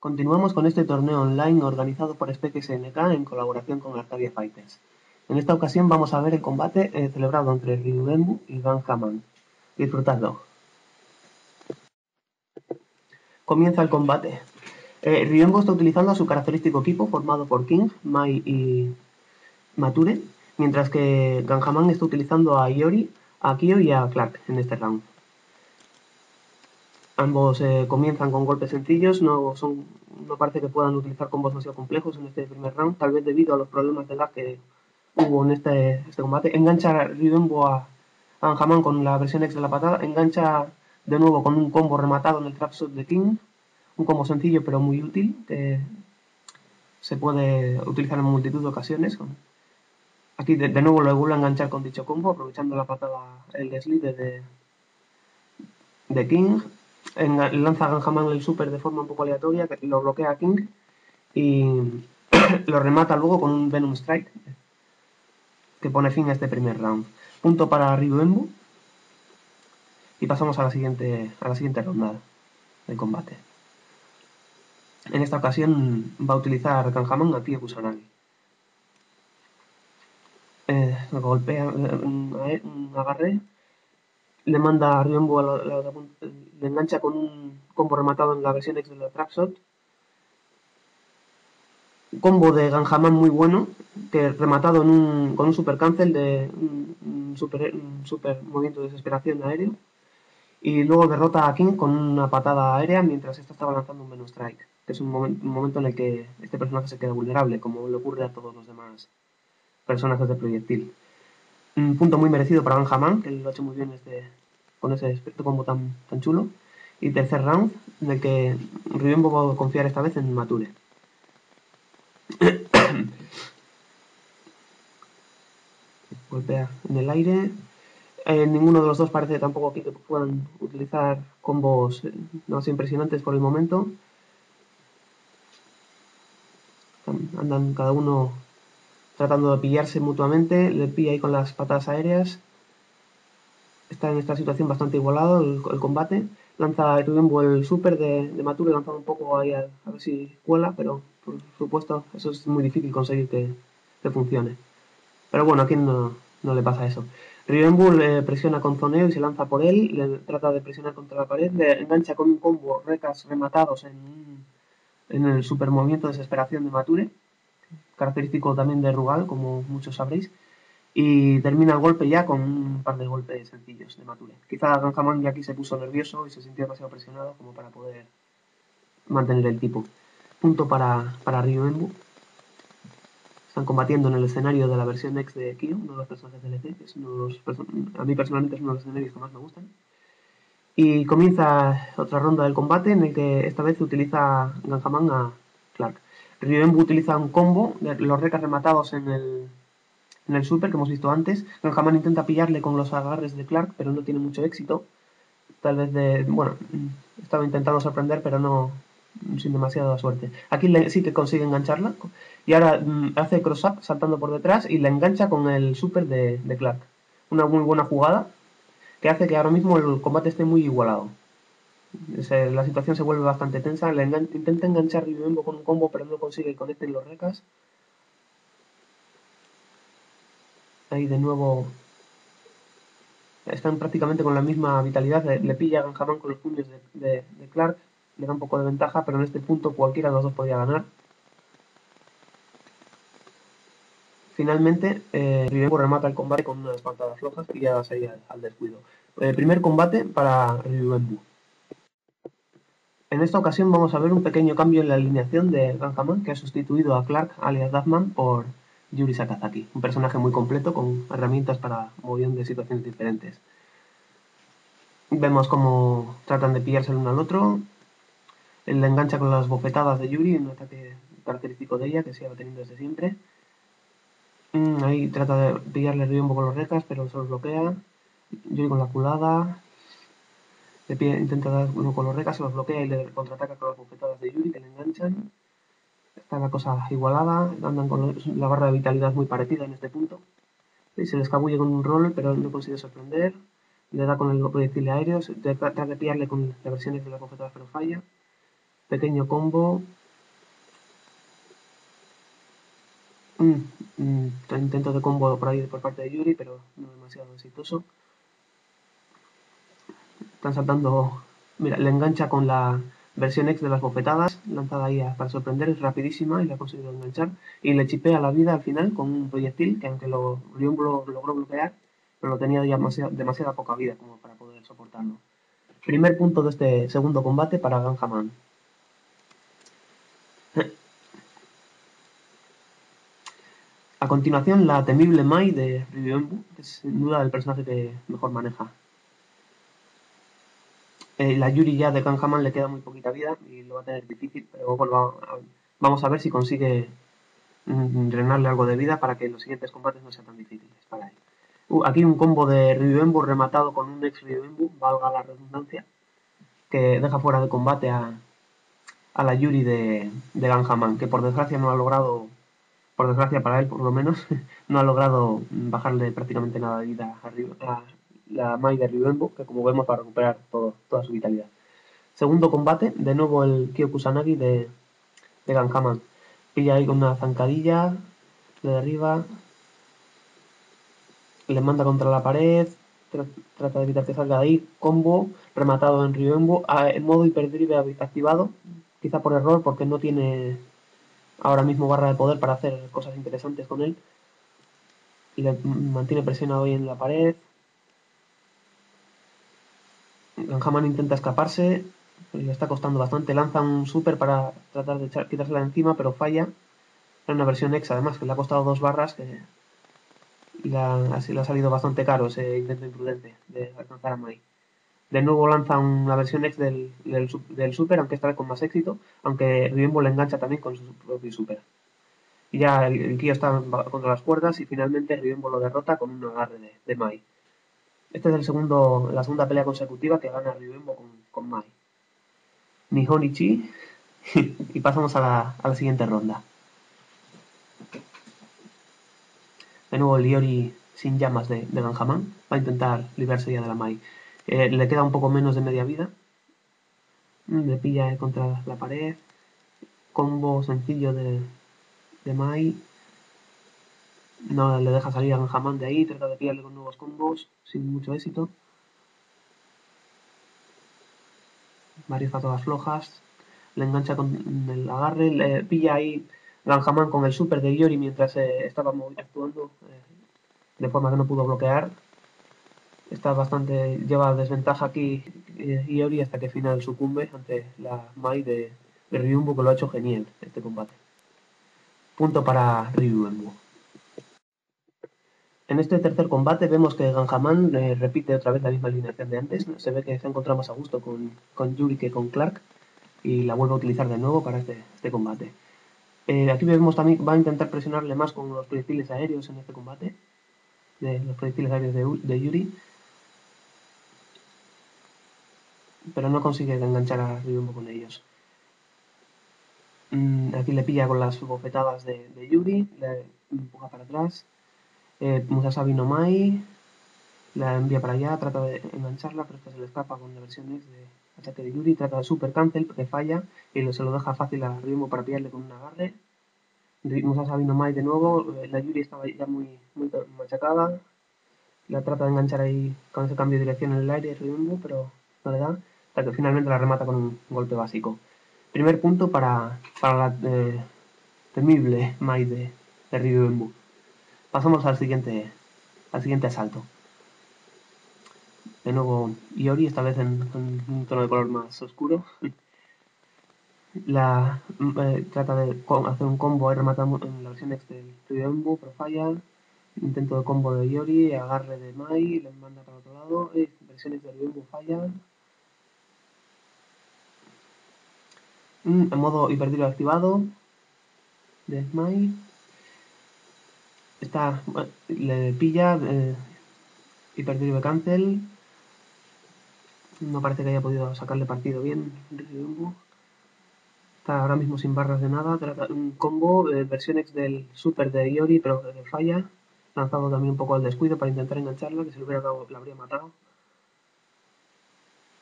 Continuamos con este torneo online organizado por SNK en colaboración con Arcadia Fighters. En esta ocasión vamos a ver el combate eh, celebrado entre Ryudenbu y Van. Disfrutadlo. Comienza el combate. Eh, está utilizando a su característico equipo formado por King, Mai y Mature, mientras que Ganjaman está utilizando a Iori, a Kyo y a Clark en este round. Ambos eh, comienzan con golpes sencillos, no, parece que puedan utilizar combos demasiado complejos en este primer round, tal vez debido a los problemas de lag que hubo en este, este combate. Engancha Ryudenbo a Anjaman con la versión X de la patada, engancha de nuevo con un combo rematado en el trap shot de King, un combo sencillo pero muy útil, que se puede utilizar en multitud de ocasiones. Aquí de, nuevo lo vuelve a enganchar con dicho combo, aprovechando la patada, el deslize de, de King lanza a Ganjaman el super de forma un poco aleatoria, que lo bloquea a King y lo remata luego con un Venom Strike que pone fin a este primer round. Punto para Ryuembu y pasamos a la siguiente, a la siguiente ronda del combate. En esta ocasión va a utilizar Ganjaman a Kyo Kusanagi. Eh, golpea un, un agarre le manda a Ryombo a la, le engancha con un combo rematado en la versión X de la Trapshot. Un combo de Ganjaman muy bueno, que rematado en un, con un super cancel de un, super, super movimiento de desesperación aéreo. Y luego derrota a King con una patada aérea mientras esta estaba lanzando un Venom Strike, que es un, un momento en el que este personaje se queda vulnerable, como le ocurre a todos los demás personajes de proyectil. Un punto muy merecido para Van que lo ha hecho muy bien este, con ese combo tan, tan chulo. Y tercer round, en el que Ryuembo va a confiar esta vez en Mature. Golpea en el aire. Eh, ninguno de los dos parece tampoco que puedan utilizar combos eh, más impresionantes por el momento. Andan cada uno tratando de pillarse mutuamente, le pilla ahí con las patas aéreas. Está en esta situación bastante igualado el, combate. Lanza el super de, de Mature, lanzado un poco ahí a, ver si cuela, pero por supuesto eso es muy difícil conseguir que, funcione. Pero bueno, a quién no, le pasa eso. Ryuembu le presiona con zoneo y se lanza por él, le trata de presionar contra la pared, le engancha con un combo recas rematados en, en el super movimiento de desesperación de Mature característico también de Rugal, como muchos sabréis, y termina el golpe ya con un par de golpes sencillos de Mature. Quizá Ganjaman ya aquí se puso nervioso y se sintió demasiado presionado como para poder mantener el tipo. Punto para, para Ryuenbu. Están combatiendo en el escenario de la versión X de Kyo, uno de los personajes DLC, que es uno de los a mí personalmente es uno de los escenarios que más me gustan. Y comienza otra ronda del combate en el que esta vez utiliza Ganjaman a Clark. Ryuembu utiliza un combo de los recas rematados en el, en el super que hemos visto antes. Ganjaman intenta pillarle con los agarres de Clark, pero no tiene mucho éxito. Tal vez de. Bueno, estaba intentando sorprender, pero no sin demasiada suerte. Aquí sí que consigue engancharla. Y ahora mm, hace cross-up saltando por detrás y la engancha con el super de, de Clark. Una muy buena jugada que hace que ahora mismo el combate esté muy igualado la situación se vuelve bastante tensa. Intenta enganchar Ryuembo con un combo, pero no consigue que conecten los recas. Ahí de nuevo están prácticamente con la misma vitalidad. Le, pilla a con los puños de, Clark. Le da un poco de ventaja, pero en este punto cualquiera de los dos podría ganar. Finalmente, eh, remata el combate con unas patadas flojas y ya se al, al descuido. Eh, primer combate para Ryuembu. En esta ocasión vamos a ver un pequeño cambio en la alineación de Ganjaman que ha sustituido a Clark alias Duffman por Yuri Sakazaki, un personaje muy completo con herramientas para un montón de situaciones diferentes. Vemos cómo tratan de pillarse el uno al otro. Él le engancha con las bofetadas de Yuri, un ataque característico de ella que se ha teniendo desde siempre. Mm, ahí trata de pillarle un poco los recas, pero se los bloquea. Yuri con la culada, intenta dar uno con los recas, se los bloquea y le contraataca con las bofetadas de Yuri que le enganchan. Está la cosa igualada, andan con la barra de vitalidad muy parecida en este punto. Y se le escabulle con un rol, pero no consigue sorprender. Le da con el proyectil aéreo, trata de pillarle con la versión de las bofetadas, pero falla. Pequeño combo. un intento de combo por ahí por parte de Yuri, pero no demasiado exitoso. Están saltando. Mira, le engancha con la versión X de las bofetadas, lanzada ahí para sorprender, es rapidísima y la ha conseguido enganchar. Y le chipea la vida al final con un proyectil que, aunque lo, lo logró bloquear, pero lo tenía ya demasiada, poca vida como para poder soportarlo. Primer punto de este segundo combate para Ganjaman. A continuación, la temible Mai de Ryuembu, que es sin duda el personaje que mejor maneja. Eh, la Yuri ya de Kanjaman le queda muy poquita vida y lo va a tener difícil, pero vamos a ver si consigue mm, drenarle algo de vida para que los siguientes combates no sean tan difíciles para él. Uh, aquí un combo de Ryuembu rematado con un ex Ryuembu, valga la redundancia, que deja fuera de combate a, la Yuri de, de Ganjaman, que por desgracia no ha logrado por desgracia para él por lo menos, no ha logrado bajarle prácticamente nada de vida a, la Mai de Ryuembo, que como vemos va a recuperar toda su vitalidad. Segundo combate, de nuevo el Kyokusanagi de, de Gankaman. Pilla ahí con una zancadilla, le derriba, le manda contra la pared, trata de evitar que salga de ahí, combo, rematado en Ryuembo, en modo hiperdrive activado, quizá por error porque no tiene ahora mismo barra de poder para hacer cosas interesantes con él. Y le mantiene presionado ahí en la pared. Ganjaman intenta escaparse, le está costando bastante. Lanza un super para tratar de echar, quitársela de encima, pero falla. Es una versión ex, además, que le ha costado dos barras, que así le ha salido bastante caro ese intento imprudente de alcanzar a Mai. De nuevo lanza una versión X del, del, Super, aunque esta vez con más éxito, aunque Riembo le engancha también con su propio Super. Y ya el, Kyo está contra las cuerdas y finalmente Riembo lo derrota con un agarre de, Mai. Esta es el segundo, la segunda pelea consecutiva que gana Ryuembo con, con Mai. Nihonichi. y pasamos a la, a la, siguiente ronda. De nuevo Liori sin llamas de, de va a intentar librarse ya de la Mai. Eh, le queda un poco menos de media vida. Mm, le pilla contra la pared. Combo sencillo de, de Mai. No le deja salir a Ganjaman de ahí. Trata de pillarle con nuevos combos. Sin mucho éxito. Varias patadas flojas. Le engancha con el agarre. Le pilla ahí Ganjaman con el super de Yori mientras eh, estaba actuando. Eh, de forma que no pudo bloquear está bastante lleva desventaja aquí eh, Iori hasta que final sucumbe ante la Mai de, de Ryumbu que lo ha hecho genial este combate. Punto para Ryumbu. En este tercer combate vemos que Ganjaman eh, repite otra vez la misma alineación de antes. Se ve que se encuentra más a gusto con, Yuri que con Clark y la vuelve a utilizar de nuevo para este, este combate. Eh, aquí vemos también va a intentar presionarle más con los proyectiles aéreos en este combate, de los proyectiles aéreos de, de Yuri pero no consigue enganchar a Ryumbo con ellos. Mm, aquí le pilla con las bofetadas de, Yuri, le empuja para atrás. Eh, Musasabi no Mai la envía para allá, trata de engancharla, pero esta se le escapa con la versión X de ataque de Yuri, trata de super cancel, que falla, y se lo deja fácil a Ryumbo para pillarle con un agarre. Musasabi no Mai de nuevo, eh, la Yuri estaba ya muy, machacada, la trata de enganchar ahí con ese cambio de dirección en el aire Ryumbo, pero no le da hasta que finalmente la remata con un golpe básico. Primer punto para, para la eh, temible Mai de, de Pasamos al siguiente, al siguiente asalto. De nuevo Iori, esta vez en, un tono de color más oscuro. La, eh, trata de hacer un combo en la versión X del Ryuembu, pero falla. Intento de combo de Iori, agarre de Mai, le manda para otro lado. Eh, versiones de Ryuembu falla. en modo hiperdrive activado de Smile está le pilla eh, hiperdrive cancel no parece que haya podido sacarle partido bien está ahora mismo sin barras de nada un combo de versión X del super de Iori pero falla. Lanzado también un poco al descuido para intentar engancharla que si lo hubiera dado la habría matado.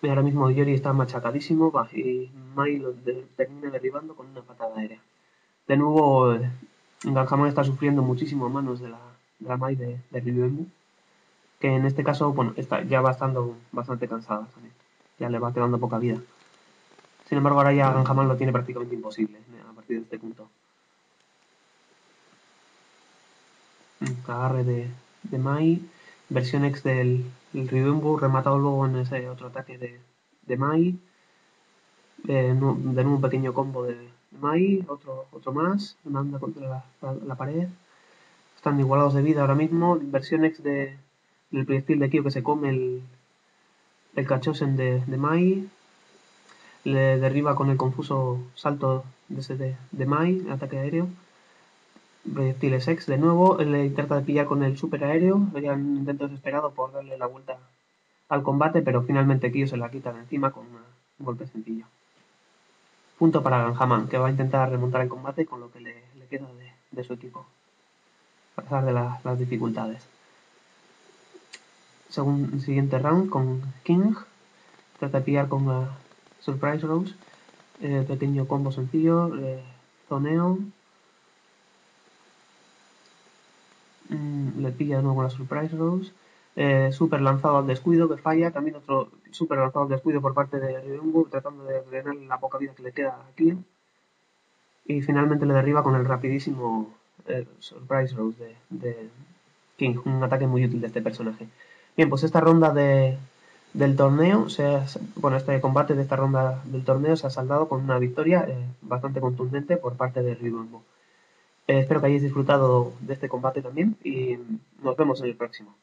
Ahora mismo Yori está machacadísimo y Mai lo termina derribando con una patada aérea. De nuevo, eh, Ganjaman está sufriendo muchísimo a manos de la, de Mai de, de que en este caso, bueno, está, ya va estando bastante cansada también. Ya le va quedando poca vida. Sin embargo, ahora ya Ganjaman lo tiene prácticamente imposible eh, a partir de este punto. Agarre de, de Mai versión X del, del rematado luego en ese otro ataque de, de Mai. de nuevo un pequeño combo de, Mai, otro, otro más, manda contra la, pared. Están igualados de vida ahora mismo. Versión X de, del proyectil de Kyo que se come el, el cachosen de, de Mai. Le derriba con el confuso salto de, de, Mai, ataque aéreo proyectiles X de nuevo, le intenta de pillar con el super aéreo, había un intento desesperado por darle la vuelta al combate, pero finalmente Kyo se la quita de encima con un golpe sencillo. Punto para Ganjaman, que va a intentar remontar el combate con lo que le, queda de, su equipo, a pesar de las dificultades. Según siguiente round con King, trata de pillar con la Surprise Rose, eh, pequeño combo sencillo, eh, zoneo, Mm, le pilla de nuevo la Surprise Rose. Eh, super lanzado al descuido que falla. También otro super lanzado al descuido por parte de Ryungu, tratando de drenar la poca vida que le queda aquí. Y finalmente le derriba con el rapidísimo eh, Surprise Rose de, King. Un ataque muy útil de este personaje. Bien, pues esta ronda de, del torneo, se bueno, este combate de esta ronda del torneo se ha saldado con una victoria eh, bastante contundente por parte de Ryungu. Espero que hayáis disfrutado de este combate también y nos vemos en el próximo.